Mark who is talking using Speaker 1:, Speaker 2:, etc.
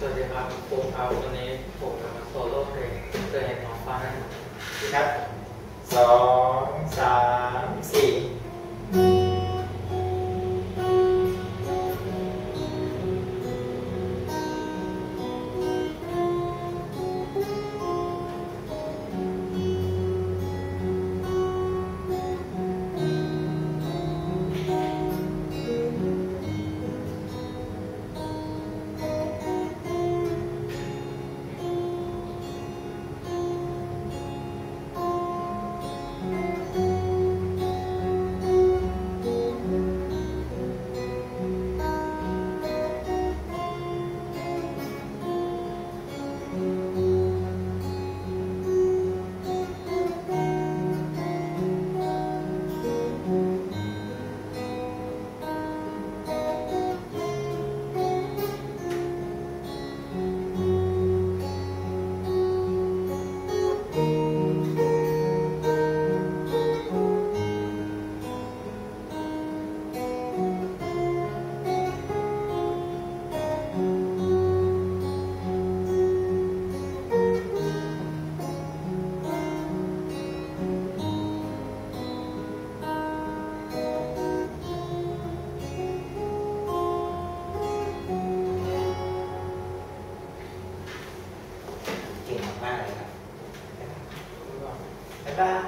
Speaker 1: สวัสดีครับผมครับวันนี้ผมจะมาโซโล่เพลงเจอเห็นน้องฟ้านะครับ
Speaker 2: ครับสองสาม back.